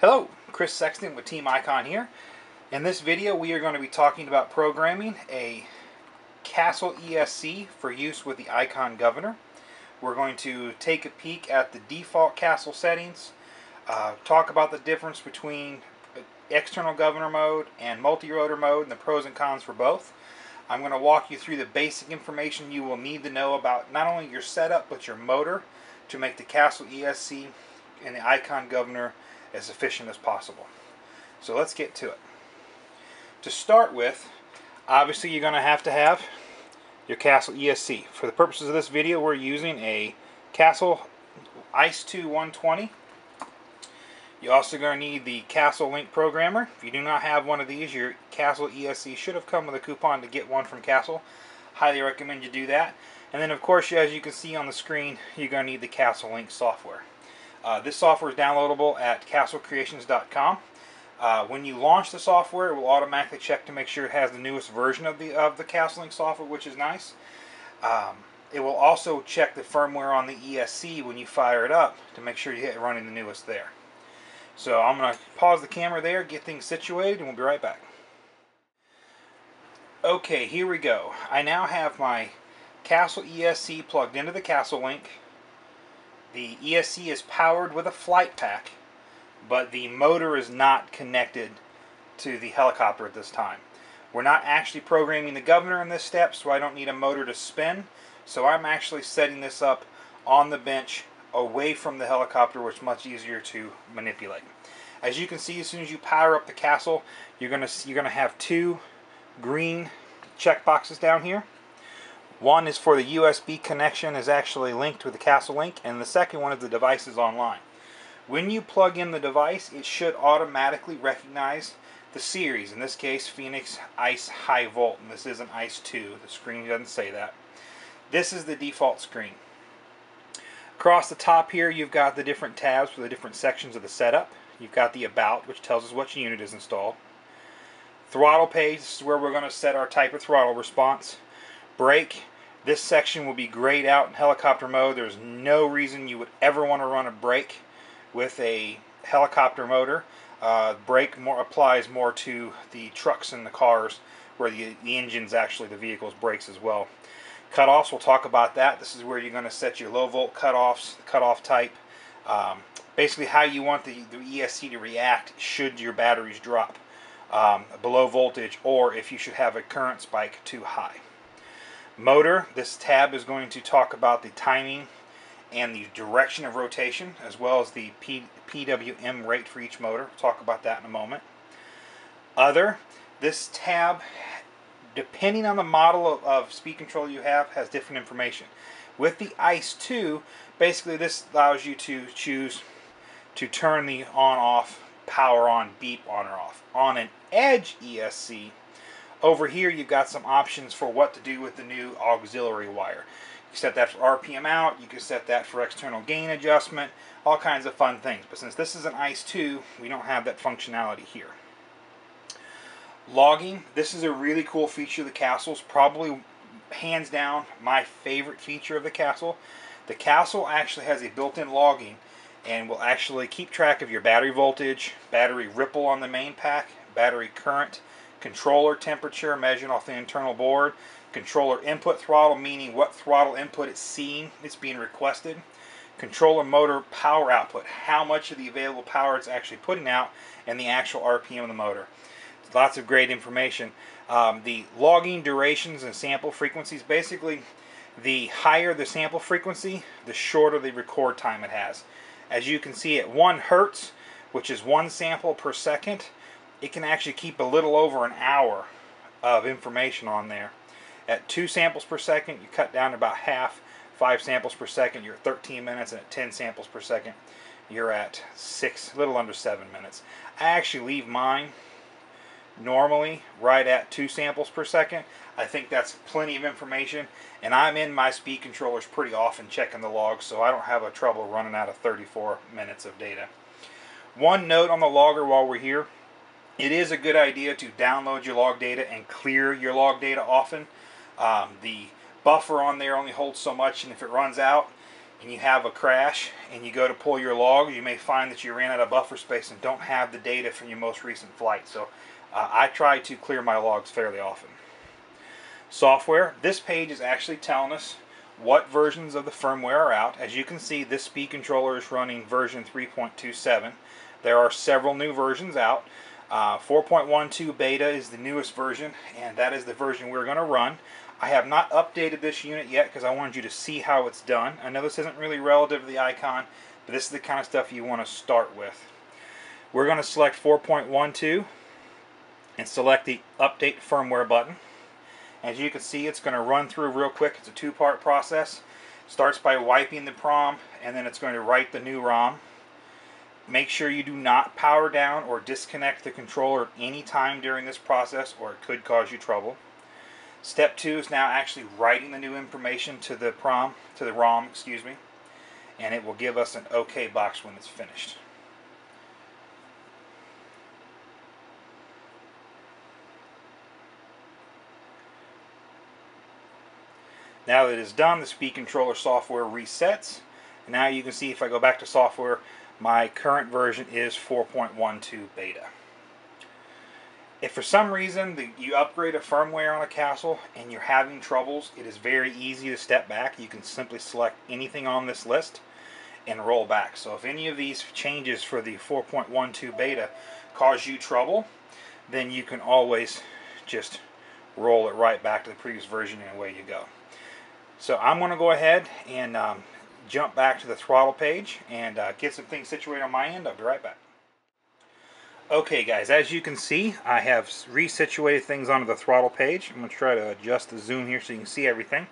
Hello, Chris Sexton with Team iKON here. In this video we are going to be talking about programming a Castle ESC for use with the iKON Governor. We're going to take a peek at the default Castle settings, uh, talk about the difference between external governor mode and multi-rotor mode and the pros and cons for both. I'm going to walk you through the basic information you will need to know about not only your setup but your motor to make the Castle ESC and the iKON Governor as efficient as possible. So let's get to it. To start with, obviously you're going to have to have your Castle ESC. For the purposes of this video, we're using a Castle ICE 2 120. You're also going to need the Castle Link Programmer. If you do not have one of these, your Castle ESC should have come with a coupon to get one from Castle. Highly recommend you do that. And then, of course, as you can see on the screen, you're going to need the Castle Link software. Uh, this software is downloadable at castlecreations.com. Uh, when you launch the software, it will automatically check to make sure it has the newest version of the of the CastleLink software, which is nice. Um, it will also check the firmware on the ESC when you fire it up to make sure you're running the newest there. So I'm going to pause the camera there, get things situated, and we'll be right back. Okay, here we go. I now have my Castle ESC plugged into the Castle Link. The ESC is powered with a flight pack, but the motor is not connected to the helicopter at this time. We're not actually programming the governor in this step, so I don't need a motor to spin. So I'm actually setting this up on the bench away from the helicopter, which is much easier to manipulate. As you can see, as soon as you power up the castle, you're gonna you're gonna have two green check boxes down here. One is for the USB connection is actually linked with the Castle Link, and the second one is the device is online. When you plug in the device, it should automatically recognize the series. In this case, Phoenix Ice High Volt, and this is an Ice 2. The screen doesn't say that. This is the default screen. Across the top here, you've got the different tabs for the different sections of the setup. You've got the About, which tells us which unit is installed. Throttle page, this is where we're going to set our type of throttle response. Brake, this section will be grayed out in helicopter mode. There's no reason you would ever want to run a brake with a helicopter motor. Uh, brake more applies more to the trucks and the cars where the, the engine's actually the vehicle's brakes as well. Cutoffs, we'll talk about that. This is where you're going to set your low volt cutoffs, cutoff type. Um, basically how you want the, the ESC to react should your batteries drop um, below voltage or if you should have a current spike too high. Motor, this tab is going to talk about the timing and the direction of rotation as well as the P PWM rate for each motor. We'll talk about that in a moment. Other, this tab, depending on the model of, of speed control you have, has different information. With the ICE 2, basically this allows you to choose to turn the on-off, power on, beep on or off. On an Edge ESC, over here you've got some options for what to do with the new auxiliary wire. You can set that for RPM out, you can set that for external gain adjustment, all kinds of fun things. But since this is an ICE 2, we don't have that functionality here. Logging, this is a really cool feature of the Castle's, probably hands down my favorite feature of the Castle. The Castle actually has a built-in logging and will actually keep track of your battery voltage, battery ripple on the main pack, battery current, controller temperature measured off the internal board, controller input throttle, meaning what throttle input it's seeing, it's being requested, controller motor power output, how much of the available power it's actually putting out, and the actual RPM of the motor. Lots of great information. Um, the logging durations and sample frequencies, basically, the higher the sample frequency, the shorter the record time it has. As you can see at 1 hertz, which is one sample per second, it can actually keep a little over an hour of information on there. At two samples per second, you cut down to about half. Five samples per second, you're at 13 minutes, and at 10 samples per second, you're at six, little under seven minutes. I actually leave mine normally right at two samples per second. I think that's plenty of information, and I'm in my speed controllers pretty often checking the logs, so I don't have a trouble running out of 34 minutes of data. One note on the logger while we're here, it is a good idea to download your log data and clear your log data often. Um, the buffer on there only holds so much, and if it runs out, and you have a crash and you go to pull your log, you may find that you ran out of buffer space and don't have the data from your most recent flight. So uh, I try to clear my logs fairly often. Software, this page is actually telling us what versions of the firmware are out. As you can see, this speed controller is running version 3.27. There are several new versions out. Uh, 4.12 beta is the newest version, and that is the version we're going to run. I have not updated this unit yet because I wanted you to see how it's done. I know this isn't really relative to the iKON, but this is the kind of stuff you want to start with. We're going to select 4.12 and select the Update Firmware button. As you can see, it's going to run through real quick. It's a two-part process. Starts by wiping the PROM, and then it's going to write the new ROM. Make sure you do not power down or disconnect the controller at any time during this process, or it could cause you trouble. Step two is now actually writing the new information to the PROM, to the ROM, excuse me, and it will give us an OK box when it's finished. Now that it is done, the speed controller software resets. And now you can see if I go back to software, my current version is 4.12 beta. If for some reason the, you upgrade a firmware on a Castle and you're having troubles, it is very easy to step back. You can simply select anything on this list and roll back. So if any of these changes for the 4.12 beta cause you trouble, then you can always just roll it right back to the previous version and away you go. So I'm going to go ahead and um, jump back to the throttle page and uh, get some things situated on my end. I'll be right back. Okay guys, as you can see, I have resituated things onto the throttle page. I'm going to try to adjust the zoom here so you can see everything.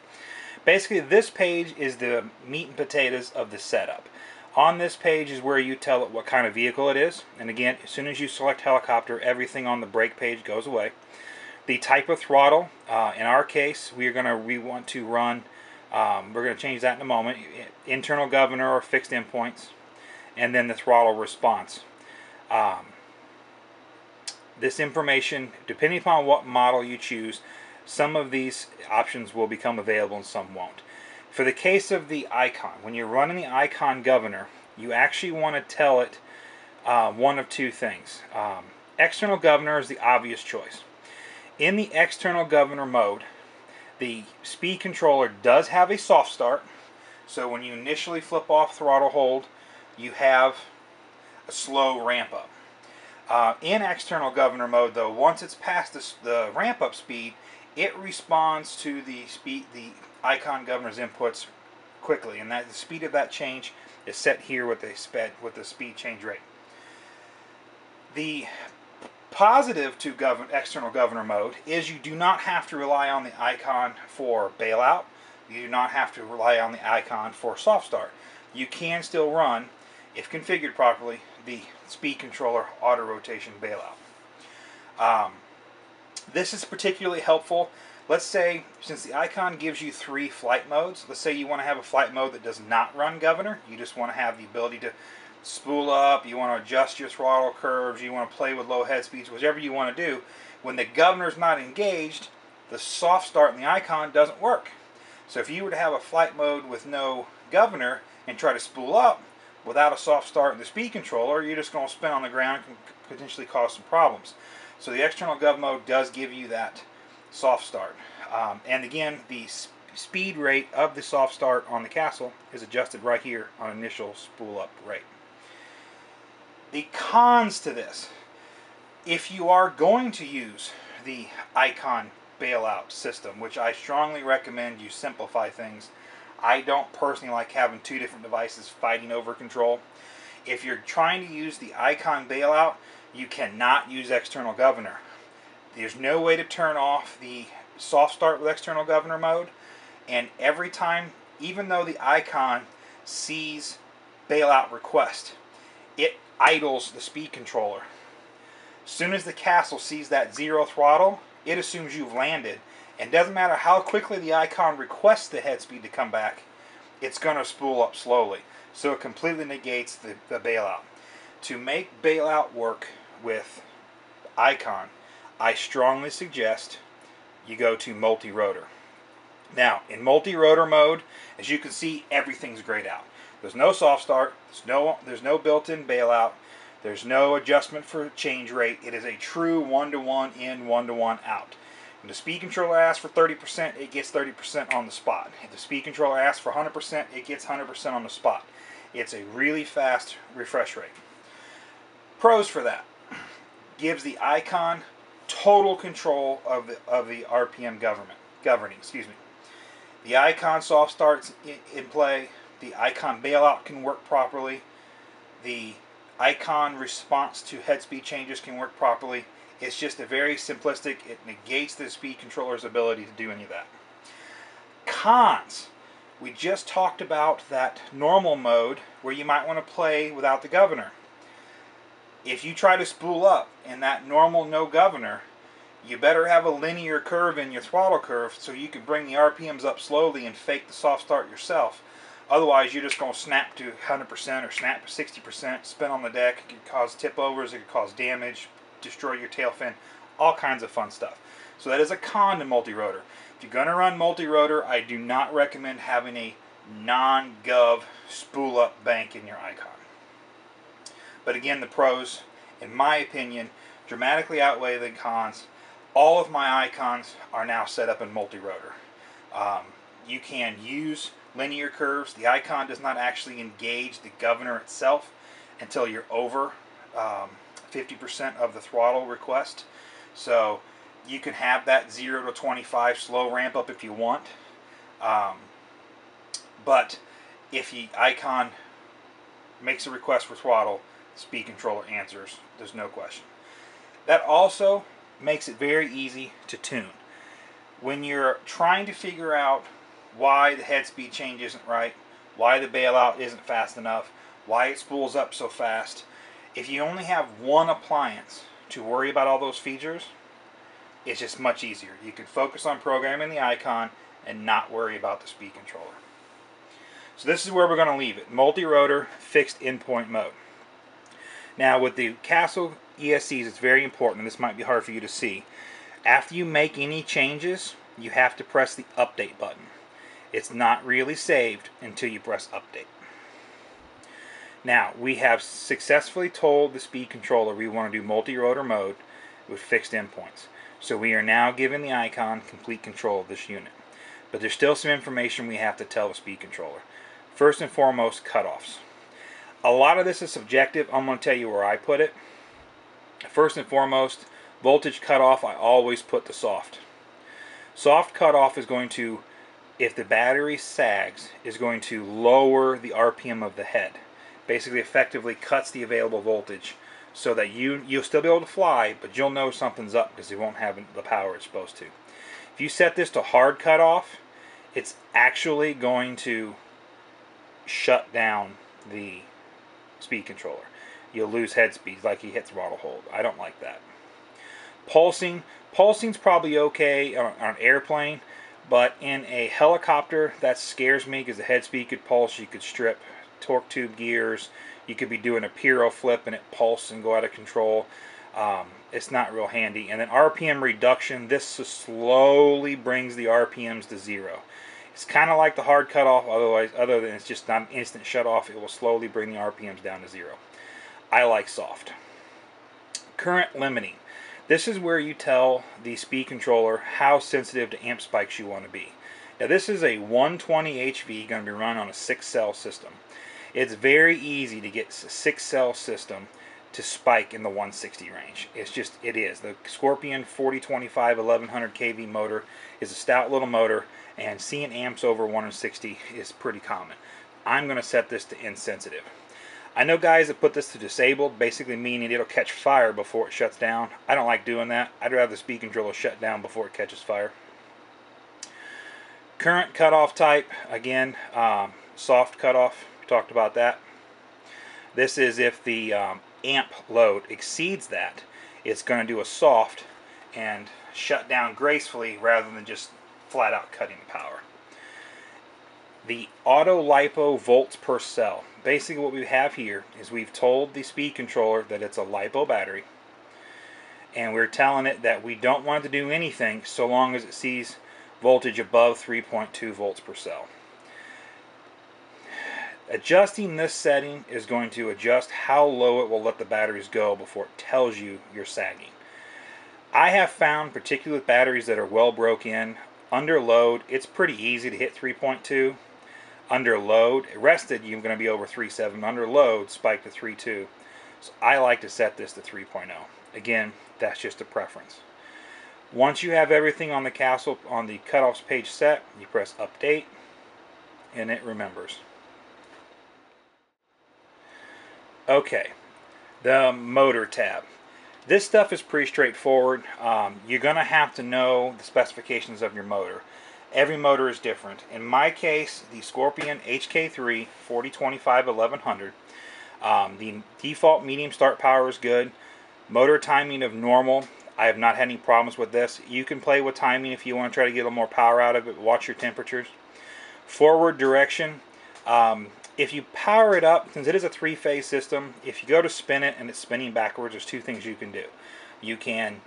Basically, this page is the meat and potatoes of the setup. On this page is where you tell it what kind of vehicle it is. And again, as soon as you select helicopter, everything on the brake page goes away. The type of throttle, uh, in our case, we are going to we want to run um, we're going to change that in a moment. Internal governor or fixed endpoints, and then the throttle response. Um, this information, depending upon what model you choose, some of these options will become available and some won't. For the case of the iKON, when you're running the iKON governor, you actually want to tell it uh, one of two things. Um, external governor is the obvious choice. In the external governor mode, the speed controller does have a soft start, so when you initially flip off throttle hold, you have a slow ramp up. Uh, in external governor mode, though, once it's past the, the ramp up speed, it responds to the speed, the iKON governor's inputs quickly, and that the speed of that change is set here with the speed with the speed change rate. The Positive to govern, external governor mode is you do not have to rely on the iKON for bailout. You do not have to rely on the iKON for soft start. You can still run, if configured properly, the speed controller auto rotation bailout. Um, this is particularly helpful. Let's say, since the iKON gives you three flight modes, let's say you want to have a flight mode that does not run governor. You just want to have the ability to spool up, you want to adjust your throttle curves, you want to play with low head speeds, whatever you want to do. When the governor's not engaged, the soft start in the iKON doesn't work. So if you were to have a flight mode with no governor and try to spool up without a soft start in the speed controller, you're just going to spin on the ground and potentially cause some problems. So the external gov mode does give you that soft start. Um, and again, the speed rate of the soft start on the castle is adjusted right here on initial spool up rate. The cons to this, if you are going to use the iKON bailout system, which I strongly recommend you simplify things, I don't personally like having two different devices fighting over control. If you're trying to use the iKON bailout, you cannot use external governor. There's no way to turn off the soft start with external governor mode. And every time, even though the iKON sees bailout request, it idles the speed controller. As soon as the castle sees that zero throttle, it assumes you've landed. And doesn't matter how quickly the iKON requests the head speed to come back, it's going to spool up slowly. So it completely negates the, the bailout. To make bailout work with iKON, I strongly suggest you go to multi-rotor. Now, in multi-rotor mode, as you can see, everything's grayed out. There's no soft start, there's no, there's no built-in bailout, there's no adjustment for change rate. It is a true one-to-one in, one-to-one out. When the speed controller asks for 30%, it gets 30% on the spot. If the speed controller asks for 100%, it gets 100% on the spot. It's a really fast refresh rate. Pros for that. Gives the iKON total control of the, of the RPM government governing. Excuse me. The iKON soft starts in, in play. The iKON bailout can work properly. The iKON response to head speed changes can work properly. It's just a very simplistic, it negates the speed controller's ability to do any of that. Cons. We just talked about that normal mode where you might want to play without the governor. If you try to spool up in that normal no governor, you better have a linear curve in your throttle curve so you can bring the RPMs up slowly and fake the soft start yourself. Otherwise, you're just going to snap to 100% or snap to 60%, spin on the deck. It could cause tip overs, it could cause damage, destroy your tail fin, all kinds of fun stuff. So that is a con to multi-rotor. If you're going to run multi-rotor, I do not recommend having a non-gov spool-up bank in your iKON. But again, the pros, in my opinion, dramatically outweigh the cons. All of my iKONs are now set up in multi-rotor. Um, you can use linear curves. The iKON does not actually engage the governor itself until you're over um, 50% of the throttle request. So you can have that 0 to 25 slow ramp up if you want. Um, but if the iKON makes a request for throttle, speed controller answers. There's no question. That also makes it very easy to tune. When you're trying to figure out why the head speed change isn't right, why the bailout isn't fast enough, why it spools up so fast, if you only have one appliance to worry about all those features, it's just much easier. You can focus on programming the iKON and not worry about the speed controller. So this is where we're going to leave it. Multi-rotor fixed endpoint mode. Now with the Castle ESCs, it's very important, and this might be hard for you to see. After you make any changes, you have to press the update button. It's not really saved until you press update. Now, we have successfully told the speed controller we want to do multi-rotor mode with fixed endpoints. So we are now giving the iKON complete control of this unit. But there's still some information we have to tell the speed controller. First and foremost, cutoffs. A lot of this is subjective. I'm going to tell you where I put it. First and foremost, voltage cutoff, I always put the soft. Soft cutoff is going to, if the battery sags, is going to lower the RPM of the head basically effectively cuts the available voltage so that you you'll still be able to fly, but you'll know something's up because it won't have the power it's supposed to. If you set this to hard cutoff, it's actually going to shut down the speed controller. You'll lose head speed like you hit throttle hold. I don't like that. Pulsing, pulsing's probably okay on, on an airplane, but in a helicopter that scares me because the head speed could pulse. You could strip torque tube gears. You could be doing a pyro flip and it pulse and go out of control. Um, it's not real handy. And then RPM reduction, this slowly brings the RPMs to zero. It's kind of like the hard cutoff, otherwise, other than it's just not an instant shut off, it will slowly bring the RPMs down to zero. I like soft. Current limiting. This is where you tell the speed controller how sensitive to amp spikes you want to be. Now this is a 120 HV going to be run on a 6 cell system. It's very easy to get a six cell system to spike in the 160 range. It's just, it is. The Scorpion 4025 1100 kV motor is a stout little motor, and seeing amps over 160 is pretty common. I'm going to set this to insensitive. I know guys that put this to disabled, basically meaning it'll catch fire before it shuts down. I don't like doing that. I'd rather the speed controller shut down before it catches fire. Current cutoff type, again, um, soft cutoff talked about that. This is if the um, amp load exceeds that, it's going to do a soft and shut down gracefully rather than just flat out cutting power. The auto lipo volts per cell. Basically what we have here is we've told the speed controller that it's a lipo battery and we're telling it that we don't want to do anything so long as it sees voltage above 3.2 volts per cell. Adjusting this setting is going to adjust how low it will let the batteries go before it tells you you're sagging. I have found, particularly with batteries that are well broke in, under load, it's pretty easy to hit 3.2. Under load, rested, you're going to be over 3.7. Under load, spike to 3.2. So I like to set this to 3.0. Again, that's just a preference. Once you have everything on the castle on the cutoffs page set, you press update and it remembers. Okay, the motor tab. This stuff is pretty straightforward. Um, you're going to have to know the specifications of your motor. Every motor is different. In my case, the Scorpion HK3 4025 1100. Um, the default medium start power is good. Motor timing of normal. I have not had any problems with this. You can play with timing if you want to try to get a little more power out of it. Watch your temperatures. Forward direction. Um, if you power it up, since it is a three-phase system, if you go to spin it and it's spinning backwards, there's two things you can do. You can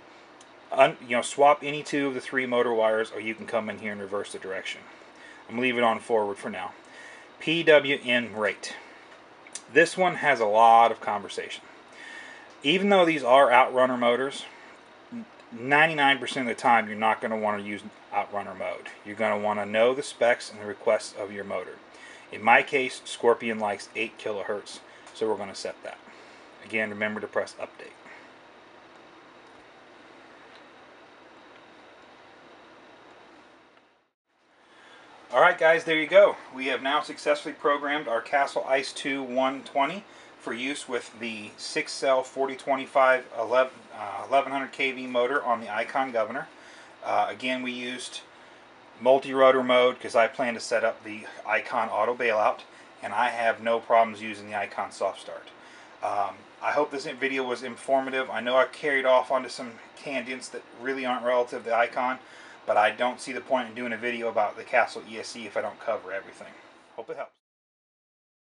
un, you know, swap any two of the three motor wires, or you can come in here and reverse the direction. I'm leaving it on forward for now. PWM rate. This one has a lot of conversation. Even though these are outrunner motors, 99% of the time you're not going to want to use outrunner mode. You're going to want to know the specs and the requests of your motor. In my case, Scorpion likes 8 kilohertz, so we're going to set that. Again, remember to press update. Alright guys, there you go. We have now successfully programmed our Castle Ice 2 120 for use with the 6-cell 4025 11, uh, 1100 kV motor on the iKON Governor. Uh, again, we used multi-rotor mode because I plan to set up the iKON auto bailout and I have no problems using the iKON soft start. Um, I hope this video was informative. I know I carried off onto some tangents that really aren't relative to the iKON, but I don't see the point in doing a video about the Castle ESC if I don't cover everything. Hope it helps.